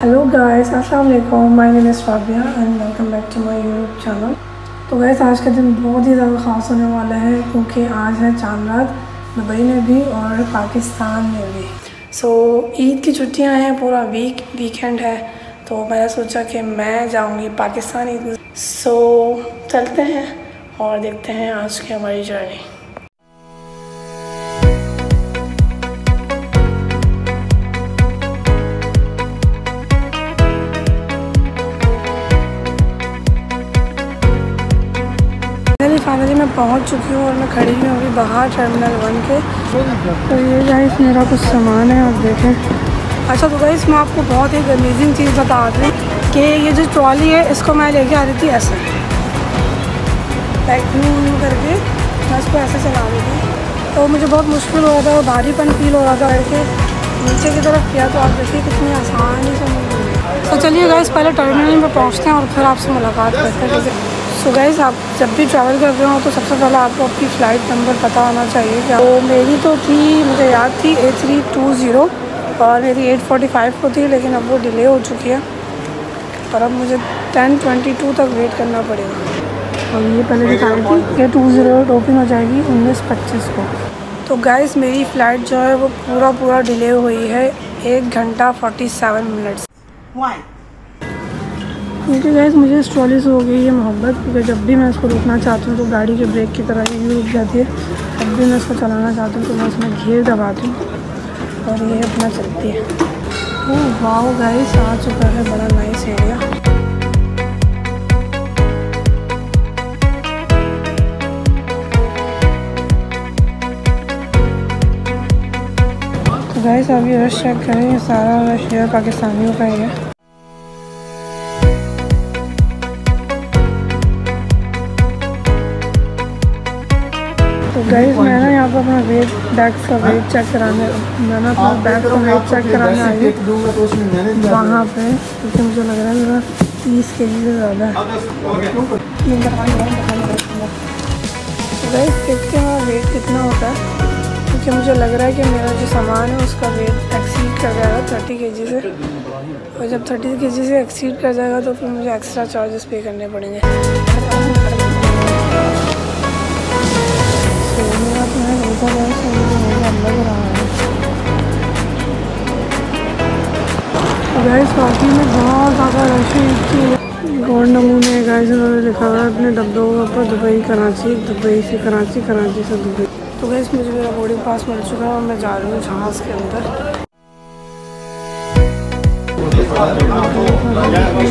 Hello guys अस्सलाम वालेकुम my name is Fabia and welcome back to my YouTube channel तो guys आज का दिन बहुत ही ज़्यादा ख़ास होने वाला है क्योंकि आज है चाँद रात दुबई में भी और पाकिस्तान में भी। सो so, ईद की छुट्टियाँ हैं पूरा वीक वीकेंड है। तो मैंने सोचा कि मैं जाऊँगी पाकिस्तान ईद सो so, चलते हैं और देखते हैं आज की हमारी जर्नी पहुँच चुकी हूँ और मैं खड़ी हुई हूँ अभी बाहर टर्मिनल वन के। तो ये गाइस मेरा कुछ सामान है, आप देखें। अच्छा तो गाइस मैं आपको बहुत एक अमेजिंग चीज़ बता दूँ कि ये जो ट्रॉली है, इसको मैं लेके आ रही थी ऐसे बैक यूँ करके, मैं इसको ऐसे चला रही थी। तो मुझे बहुत मुश्किल हो रहा था और भारीपन फील हो रहा था करके। नीचे की तरफ़ किया तो आप देखिए कितनी आसानी से मिल तो चलिए गाइस पहले टर्मिनल में पहुँचते हैं और फिर आपसे मुलाकात करते हैं। सो गाइज़ आप जब भी ट्रैवल कर रहे हो तो सबसे पहले आपको आपकी फ़्लाइट नंबर पता होना चाहिए क्या? तो मेरी तो थी, मुझे याद थी ए थ्री टू ज़ीरो और मेरी एट फोर्टी फाइव को थी, लेकिन अब वो डिले हो चुकी है। और अब मुझे टेन ट्वेंटी टू तक वेट करना पड़ेगा। और ये पहले दिखा रही थी कि टू ज़ीरो ओपन हो जाएगी उन्नीस पच्चीस को। तो गाइस मेरी फ़्लाइट जो है, वो पूरा पूरा डिले हुई है एक घंटा फोर्टी सेवन मिनट्स क्योंकि गैस मुझे इस ट्रॉली से हो गई है मोहब्बत, क्योंकि जब भी मैं इसको रोकना चाहती हूँ तो गाड़ी के ब्रेक की तरह ये रुक जाती है। जब भी मैं इसको चलाना चाहती हूँ तो मैं इसमें घेर दबाती हूँ और ये अपना चलती है। ओह वाह गाइस आ चुका है बड़ा नाइस एरिया तो गाइस अभी रश चेक करें सारा रश जो है, पाकिस्तानियों का ही है। तो गई मैं ना यहाँ पर अपना वेट बैग्स का वेट चेक कराने, मैं ना अपना बैग का वेट चेक कराने आई वहाँ पे, क्योंकि मुझे लग रहा है मेरा तीस के जी से ज़्यादा है। तो देखते हैं वेट कितना होता है? क्योंकि मुझे लग रहा है कि मेरा जो सामान है, उसका वेट एक्सीड कर जाएगा थर्टी के जी से। और जब थर्टी के जी से एक्सीड कर जाएगा तो फिर मुझे एक्स्ट्रा चार्जेस पे करने पड़ेंगे। तो गैस काफ़ी में बहुत ज़्यादा रश है गैस उन्होंने लिखा हुआ है, अपने डब्बों दुबई, कराची, दुबई से कराची कराची से दुबई। तो गैस मुझे मेरा बोर्डिंग पास मिल चुका है और मैं जा रही हूँ जहाज़ के अंदर।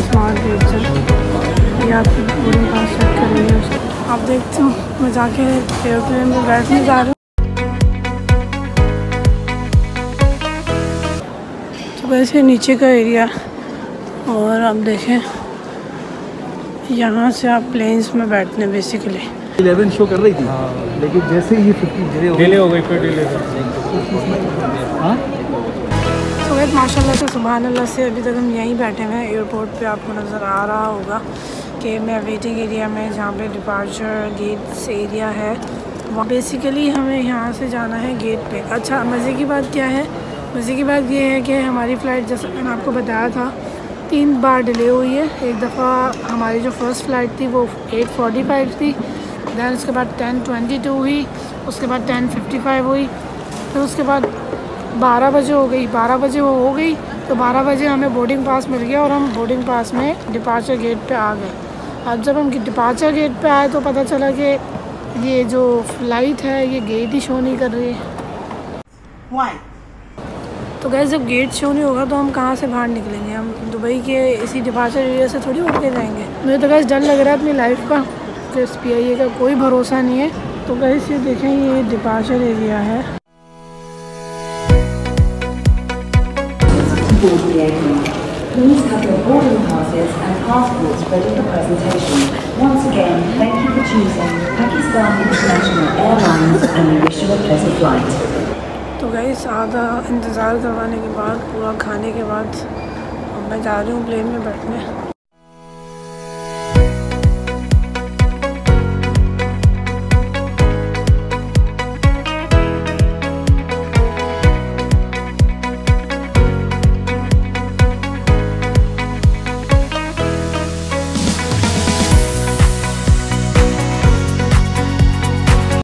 स्मार्ट ये आप बोर्डिंग पास चेक करेंगे आप देखते हो मैं जाके एयरप्लेन में बैठने जा रही हूँ। तो वैसे नीचे का एरिया और आप देखें यहाँ से आप प्लेन्स में बैठने बेसिकली 11 शो कर रही थी? हाँ। लेकिन जैसे ही 50 डिले हो डिले हो गई फिर डिले हाँ तो वैसे माशाल्लाह से सुबह अल्लाह से अभी तक हम यहीं बैठे हुए हैं। एयरपोर्ट पे आपको नज़र आ रहा होगा। कि मैं वेटिंग एरिया में जहाँ पे डिपार्चर गेट्स एरिया है, वहाँ बेसिकली हमें यहाँ से जाना है गेट पे। अच्छा मज़े की बात क्या है? मज़े की बात ये है कि हमारी फ़्लाइट जैसा मैंने आपको बताया था, तीन बार डिले हुई है। एक दफ़ा हमारी जो फ़र्स्ट फ़्लाइट थी, वो एट फोर्टी फाइव थी दैन उसके बाद टेन ट्वेंटी टू हुई, उसके बाद टेन फिफ्टी फाइव हुई, फिर उसके बाद बारह बजे हो गई। बारह बजे वो हो गई तो बारह बजे हमें बोर्डिंग पास मिल गया और हम बोर्डिंग पास में डिपार्चर गेट पे आ गए। अब जब हम डिपार्चर गेट पे आए तो पता चला कि ये जो फ़्लाइट है ये गेट ही शो नहीं कर रही है। Why? तो गैस जब गेट शो नहीं होगा तो हम कहाँ से बाहर निकलेंगे? हम दुबई के इसी डिपार्चर एरिया से थोड़ी उठ के जाएँगे। मुझे तो गैस डर लग रहा है अपनी लाइफ का तो एस पी आई ए का कोई भरोसा नहीं है। तो गैस ये देखें ये डिपार्चर एरिया है। Please have your boarding passes and passports ready for presentation. Once again, thank you for choosing Pakistan International Airlines and we wish you a pleasant flight. तो गई आधा इंतज़ार करवाने के बाद पूरा खाने के बाद मैं जा रही हूँ प्लेन में बैठने